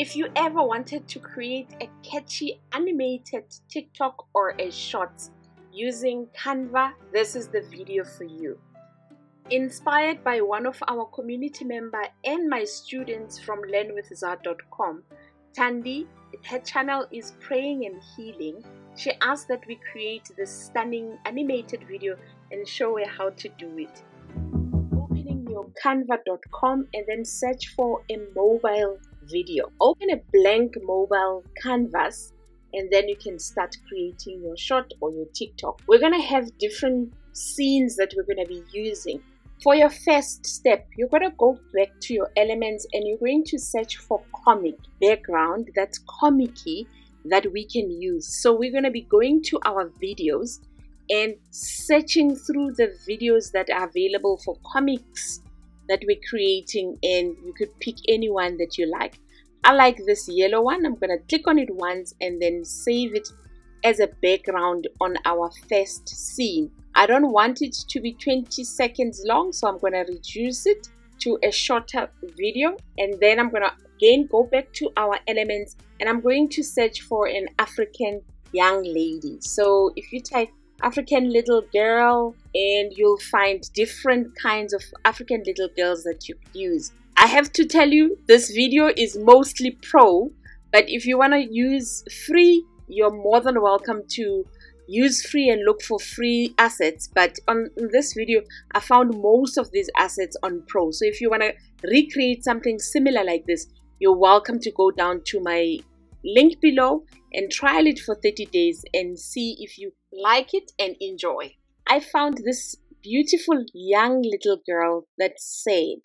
If you ever wanted to create a catchy animated TikTok or a short using Canva, this is the video for you. Inspired by one of our community member and my students from learnwithzar.com, Tandy, her channel is Praying and Healing. She asked that we create this stunning animated video and show her how to do it. Opening your canva.com and then search for a mobile video. Open a blank mobile canvas and then you can start creating your short or your TikTok. We're going to have different scenes that we're going to be using. For your first step, you're going to go back to your elements and you're going to search for comic background that's comicky that we can use. So we're going to be going to our videos and searching through the videos that are available for comics that we're creating and you could pick anyone that you like. I like this yellow one. I'm going to click on it once and then save it as a background on our first scene. I don't want it to be 20 seconds long so I'm going to reduce it to a shorter video and then I'm going to again go back to our elements and I'm going to search for an African young lady. So if you type African little girl and you'll find different kinds of African little girls that you use. I have to tell you this video is mostly pro but if you want to use free you're more than welcome to use free and look for free assets but on this video I found most of these assets on pro so if you want to recreate something similar like this you're welcome to go down to my link below and trial it for 30 days and see if you like it and enjoy. I found this beautiful young little girl that said,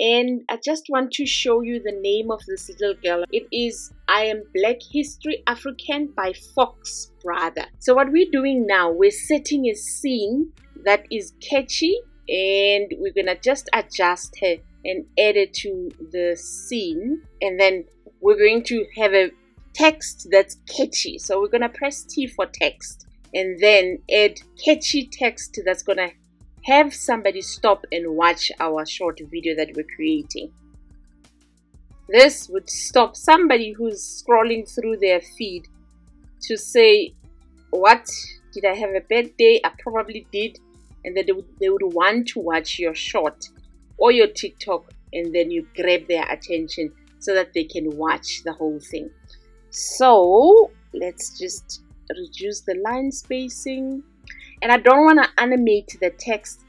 and I just want to show you the name of this little girl. It is I Am Black History African by Fox Brother. So what we're doing now, we're setting a scene that is catchy and we're gonna just adjust her and add it to the scene and then we're going to have a text that's catchy. So we're to press T for text and then add catchy text that's going to have somebody stop and watch our short video that we're creating. This would stop somebody who's scrolling through their feed to say, What? Did I have a bad day? I probably did. And then they would, they would want to watch your short or your TikTok and then you grab their attention so that they can watch the whole thing so let's just reduce the line spacing. And I don't want to animate the text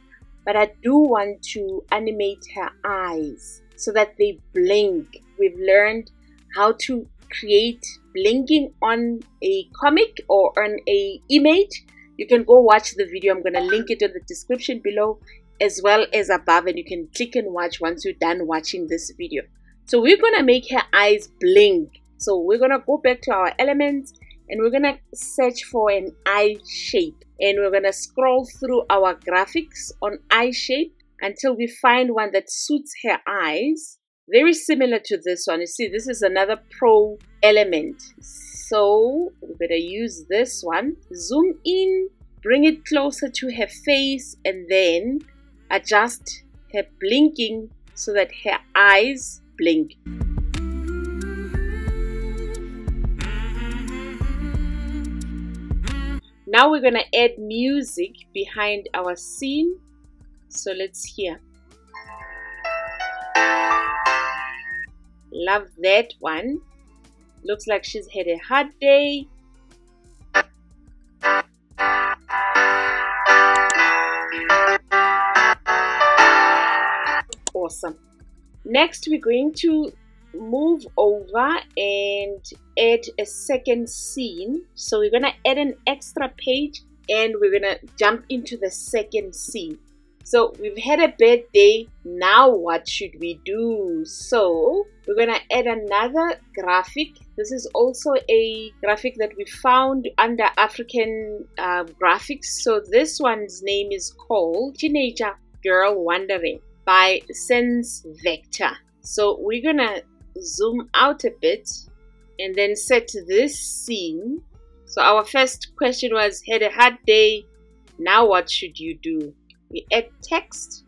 but I do want to animate her eyes so that they blink. We've learned how to create blinking on a comic or on a image. You can go watch the video. I'm going to link it in the description below as well as above and you can click and watch once you're done watching this video. So we're going to make her eyes blink. So we're gonna go back to our elements and we're gonna search for an eye shape. And we're gonna scroll through our graphics on eye shape until we find one that suits her eyes. Very similar to this one. You see this is another pro element. So we better use this one. Zoom in bring it closer to her face and then adjust her blinking so that her eyes blink Now we're gonna add music behind our scene. So let's hear. Love that one. Looks like she's had a hard day. Awesome. Next, we're going to move over and add a second scene. So we're gonna add an extra page and we're gonna jump into the second scene. So we've had a bad day. Now what should we do? So we're gonna add another graphic. This is also a graphic that we found under african uh, graphics. So this one's name is called teenager girl wandering by sense vector. So we're gonna zoom out a bit and then set this scene. So our first question was had a hard day, now what should you do? We add text.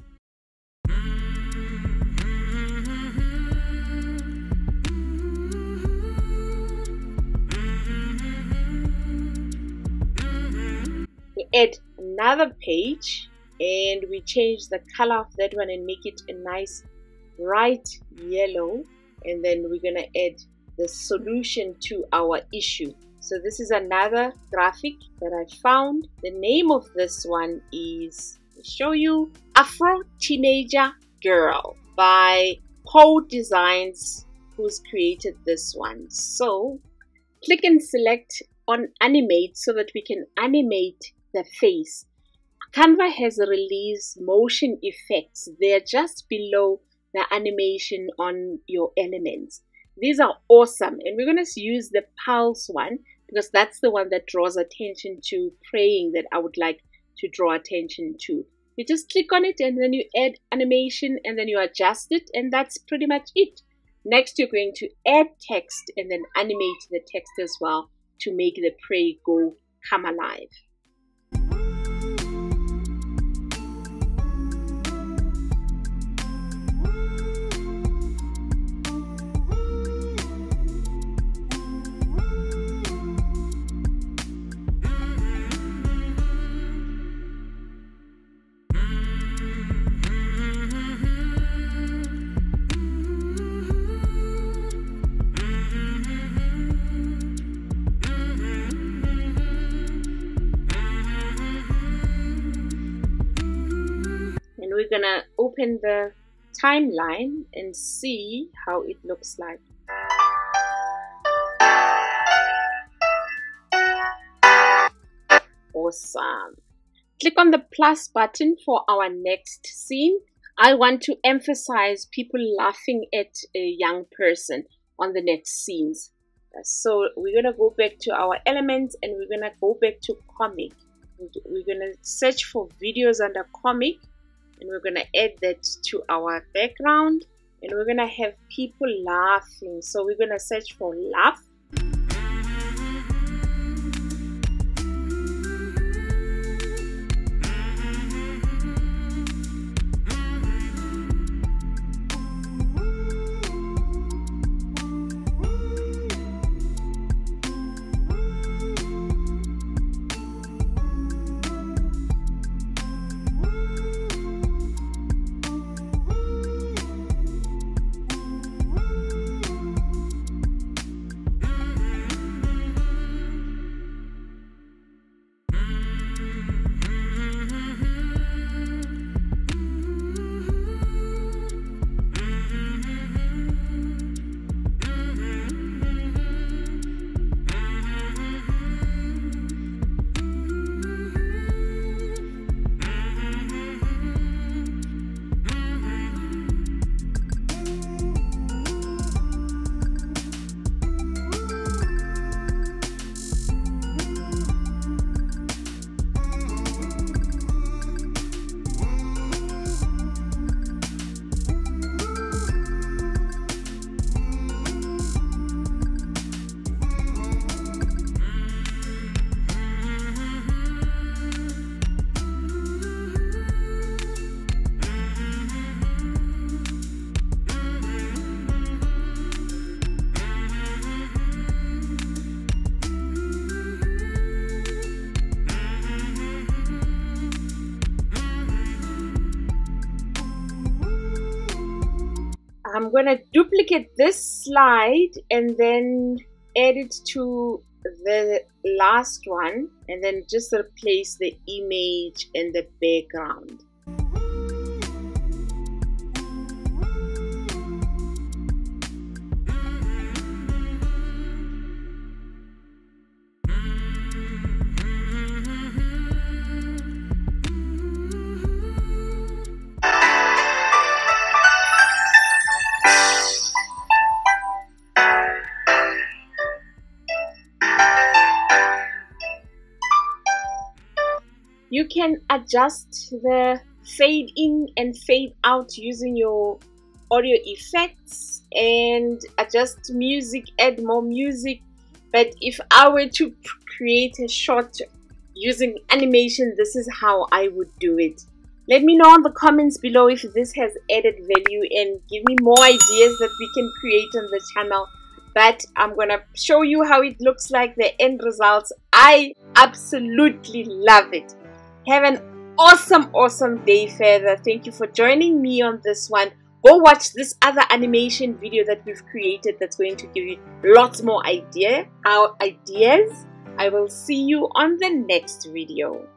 We add another page and we change the color of that one and make it a nice bright yellow and then we're going to add the solution to our issue. So this is another graphic that I found. The name of this one is show you Afro Teenager Girl by Code Designs who's created this one. So click and select on animate so that we can animate the face. Canva has released motion effects. They're just below the animation on your elements. These are awesome. And we're going to use the pulse one because that's the one that draws attention to praying that I would like to draw attention to. You just click on it and then you add animation and then you adjust it and that's pretty much it. Next, you're going to add text and then animate the text as well to make the pray go come alive. Open the timeline and see how it looks like. Awesome. Click on the plus button for our next scene. I want to emphasize people laughing at a young person on the next scenes. So we're going to go back to our elements and we're going to go back to comic. We're going to search for videos under comic and we're to add that to our background and we're to have people laughing. So we're to search for laugh I'm gonna duplicate this slide and then add it to the last one and then just replace the image in the background can adjust the fade in and fade out using your audio effects and adjust music add more music. But if I were to create a short using animation this is how I would do it. Let me know in the comments below if this has added value and give me more ideas that we can create on the channel. But I'm gonna show you how it looks like the end results. I absolutely love it Have an awesome, awesome day further. Thank you for joining me on this one. Go watch this other animation video that we've created that's going to give you lots more idea, our ideas. I will see you on the next video.